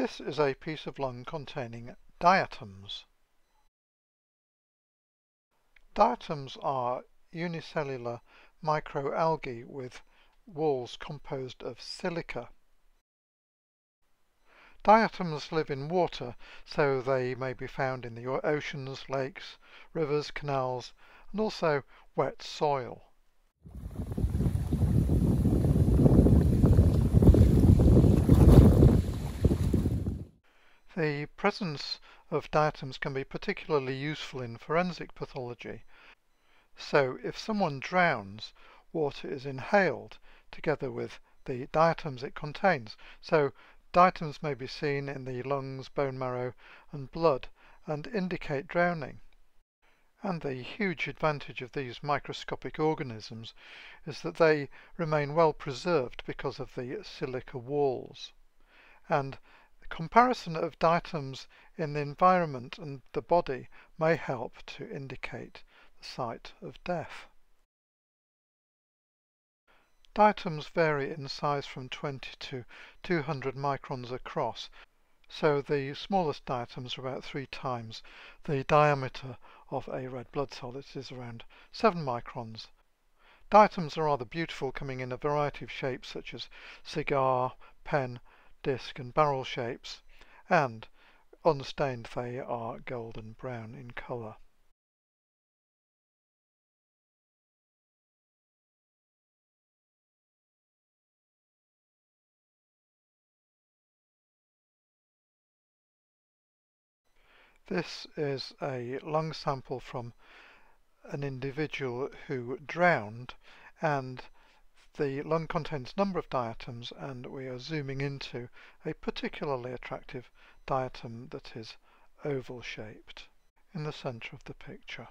This is a piece of lung containing diatoms. Diatoms are unicellular microalgae with walls composed of silica. Diatoms live in water, so they may be found in the oceans, lakes, rivers, canals, and also wet soil. The presence of diatoms can be particularly useful in forensic pathology. So if someone drowns, water is inhaled together with the diatoms it contains. So diatoms may be seen in the lungs, bone marrow and blood and indicate drowning. And the huge advantage of these microscopic organisms is that they remain well preserved because of the silica walls. And Comparison of diatoms in the environment and the body may help to indicate the site of death. Diatoms vary in size from 20 to 200 microns across, so the smallest diatoms are about three times the diameter of a red blood cell, it is around 7 microns. Diatoms are rather beautiful, coming in a variety of shapes such as cigar, pen, disc and barrel shapes and unstained they are golden brown in colour. This is a lung sample from an individual who drowned and the lung contains number of diatoms and we are zooming into a particularly attractive diatom that is oval shaped in the center of the picture.